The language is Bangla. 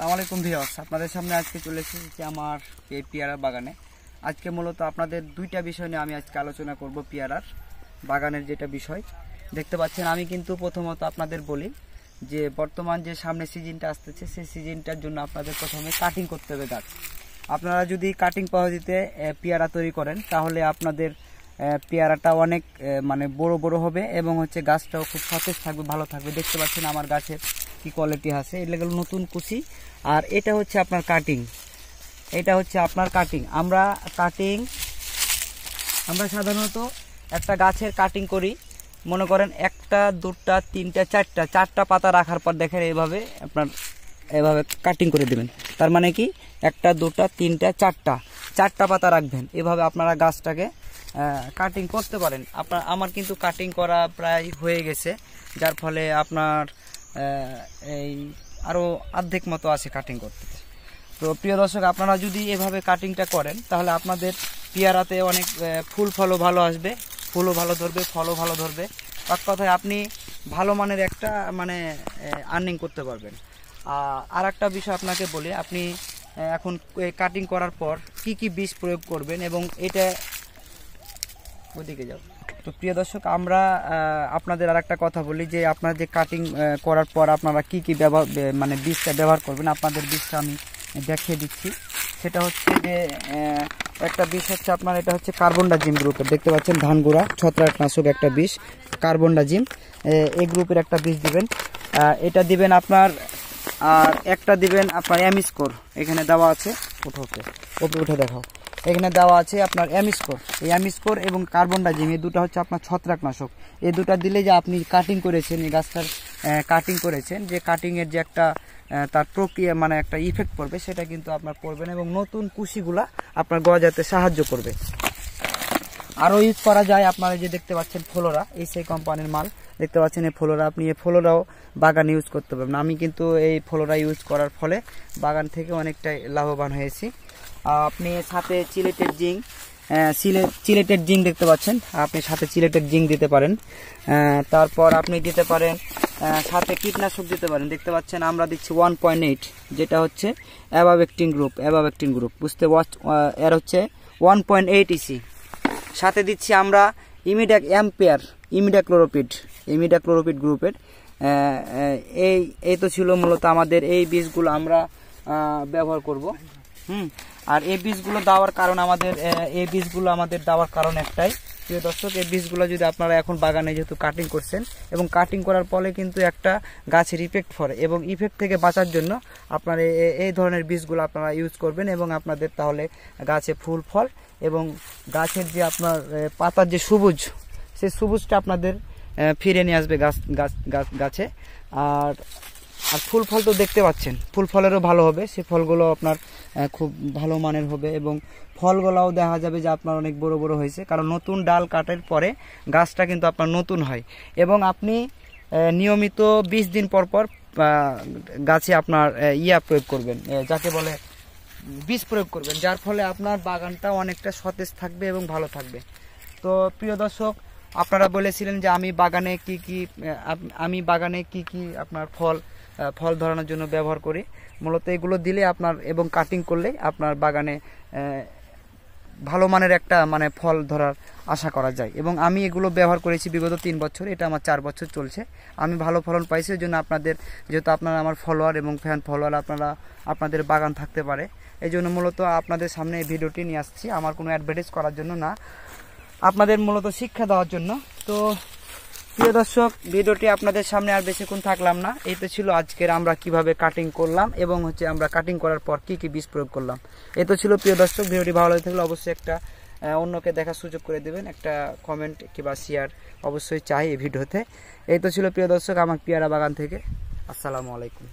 আসসালামু আলাইকুম ভিউয়ার্স, আপনাদের সামনে আজকে চলে এসেছি আমার এই পেয়ারার বাগানে। আজকে মূলত আপনাদের দুইটা বিষয় নিয়ে আমি আজকে আলোচনা করব পেয়ারার বাগানের যেটা বিষয়। দেখতে পাচ্ছেন, আমি কিন্তু প্রথমত আপনাদের বলি যে বর্তমান যে সামনে সিজনটা আসতেছে, সেই সিজনটার জন্য আপনাদের প্রথমে কাটিং করতে হবে গাছ। আপনারা যদি কাটিং পদ্ধতিতে পেয়ারা তৈরি করেন, তাহলে আপনাদের পেয়ারাটা অনেক মানে বড় বড় হবে এবং হচ্ছে গাছটাও খুব সতেজ থাকবে, ভালো থাকবে। দেখতে পাচ্ছেন আমার গাছের কি কোয়ালিটি আছে এটা গেল নতুন কুচি আর এটা হচ্ছে আপনার কাটিং এটা হচ্ছে আপনার কাটিং আমরা কাটিং আমরা সাধারণত একটা গাছের কাটিং করি। মনে করেন একটা, দুটা, তিনটা, চারটা চারটা পাতা রাখার পর দেখেন এভাবে আপনার এভাবে কাটিং করে দেবেন। তার মানে কি? একটা, দুটা, তিনটা, চারটা চারটা পাতা রাখবেন। এভাবে আপনারা গাছটাকে কাটিং করতে পারেন। আপনার, আমার কিন্তু কাটিং করা প্রায় হয়ে গেছে। যার ফলে আপনার এই আরও অর্ধেক মতো আছে কাটিং করতে। তো প্রিয় দর্শক, আপনারা যদি এভাবে কাটিংটা করেন, তাহলে আপনাদের পেয়ারাতে অনেক ফুল ফলও ভালো আসবে, ফুলও ভালো ধরবে, ফলও ভালো ধরবে। এক কথায় আপনি ভালো মানের একটা মানে আর্নিং করতে পারবেন। আর একটা বিষয় আপনাকে বলি, আপনি এখন কাটিং করার পর কি কি বীজ প্রয়োগ করবেন এবং এটা ওদিকে যাও। তো প্রিয় দর্শক, আমরা আপনাদের আর একটা কথা বলি যে আপনার যে কাটিং করার পর আপনারা কি কি ব্যবহার মানে বীজটা ব্যবহার করবেন, আপনাদের বীজটা আমি দেখিয়ে দিচ্ছি। সেটা হচ্ছে যে একটা বিষ হচ্ছে আপনার, এটা হচ্ছে কার্বন ডাজিম গ্রুপের দেখতে পাচ্ছেন ধানগুড়া ছত্রাকনাশক একটা বিষ কার্বন ডাজিম এই গ্রুপের একটা বিষ দিবেন। এটা দিবেন আপনার, আর একটা দিবেন আপনার অ্যামিস্কোর এখানে দেওয়া আছে। উঠো ওকে ওপরে উঠে দেখাও। এখানে দেওয়া আছে আপনার অ্যামিস্কোর। এই অ্যামিস্কোর এবং কার্বন ডাইজিং এই দুটো হচ্ছে আপনার ছত্রাকনাশক। এই দুটো দিলে যে আপনি কাটিং করেছেন, এই গাছটার কাটিং করেছেন, যে কাটিংয়ের যে একটা তার প্রক্রিয়া মানে একটা ইফেক্ট পড়বে, সেটা কিন্তু আপনার পড়বে না এবং নতুন কুশিগুলা আপনার গজাতে সাহায্য করবে। আরও ইউজ করা যায় আপনারা যে দেখতে পাচ্ছেন ফ্লোরা, এই সেই কোম্পানির মাল। দেখতে পাচ্ছেন এই ফ্লোরা, আপনি এই ফ্লোরাও বাগানে ইউজ করতে পারবেন। আমি কিন্তু এই ফ্লোরা ইউজ করার ফলে বাগান থেকে অনেকটাই লাভবান হয়েছি। আপনি সাথে চিলেটের জিং চিলেটের জিং দেখতে পাচ্ছেন। আপনি সাথে চিলেটের জিং দিতে পারেন। তারপর আপনি দিতে পারেন সাথে কীটনাশক দিতে পারেন। দেখতে পাচ্ছেন আমরা দিচ্ছি ওয়ান পয়েন্ট এইট যেটা হচ্ছে অ্যাবাভেক্টিন গ্রুপ অ্যাবাভেক্টিন গ্রুপ বুঝতে পারছ- এর হচ্ছে ওয়ান পয়েন্ট এইট ইসি সাথে দিচ্ছি আমরা ইমিডাক অ্যাম্পেয়ার ইমিডাক্লোরোপিড ইমিডাক্লোরোপিড গ্রুপের আহ, আহ, এই এই তো ছিল মূলত আমাদের এই বীজগুলো আমরা ব্যবহার করব। হুম? আর এই বীজগুলো দেওয়ার কারণ আমাদের এই বীজগুলো আমাদের দেওয়ার কারণ একটাই। প্রিয় দর্শক, এই বীজগুলো যদি আপনারা এখন বাগানে যেহেতু কাটিং করছেন এবং কাটিং করার ফলে কিন্তু একটা গাছের ইফেক্ট পড়ে এবং ইফেক্ট থেকে বাঁচার জন্য আপনার এই ধরনের বীজগুলো আপনারা ইউজ করবেন এবং আপনাদের তাহলে গাছে ফুল ফল এবং গাছের যে আপনার পাতার যে সবুজ সেই সবুজটা আপনাদের ফিরে নিয়ে আসবে গাছ গাছ, গাছ- আর আর ফুল ফল তো দেখতে পাচ্ছেন, ফুল ফলেরও ভালো হবে সেই ফলগুলো আপনার খুব ভালো মানের হবে এবং ফলগুলোও দেখা যাবে যে আপনার অনেক বড় বড় হয়েছে। কারণ নতুন ডাল কাটার পরে গাছটা কিন্তু আপনার নতুন হয়। এবং আপনি নিয়মিত বিশ দিন পর পর গাছে আপনার ইয়া প্রয়োগ করবেন। যাকে বলে বীজ প্রয়োগ করবেন। যার ফলে আপনার বাগানটা অনেকটা সতেজ থাকবে এবং ভালো থাকবে। তো প্রিয় দর্শক, আপনারা বলেছিলেন যে আমি বাগানে কি কি আমি বাগানে কি কি আপনার ফল ফল ধরানোর জন্য ব্যবহার করি। মূলত এগুলো দিলে আপনার এবং কাটিং করলে আপনার বাগানে ভালো মানের একটা মানে ফল ধরার আশা করা যায়। এবং আমি এগুলো ব্যবহার করেছি বিগত তিন বছর, এটা আমার চার বছর চলছে। আমি ভালো ফলন পাইছি ওই জন্য আপনাদের, যেহেতু আপনারা আমার ফলোয়ার এবং ফ্যান ফলোয়ার আপনারা, আপনাদের বাগান থাকতে পারে। এই জন্য মূলত আপনাদের সামনে এই ভিডিওটি নিয়ে আসছি। আমার কোনো অ্যাডভার্টাইজ করার জন্য না। আপনাদের মূলত শিক্ষা দেওয়ার জন্য। তো প্রিয় দর্শক, ভিডিওটি আপনাদের সামনে আর বেশিক্ষণ থাকলাম না। এই তো ছিল আজকের আমরা কীভাবে কাটিং করলাম এবং হচ্ছে আমরা কাটিং করার পর কি কি বীজ প্রয়োগ করলাম। এই তো ছিল প্রিয় দর্শক, ভিডিওটি ভালো লাগে থাকলে অবশ্যই একটা অন্যকে দেখার সুযোগ করে দেবেন, একটা কমেন্ট কিংবা শেয়ার অবশ্যই চাই এই ভিডিওতে। এই তো ছিল প্রিয় দর্শক, আমার পিয়ারা বাগান থেকে। আসসালামু আলাইকুম।